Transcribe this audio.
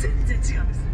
全然違うんです。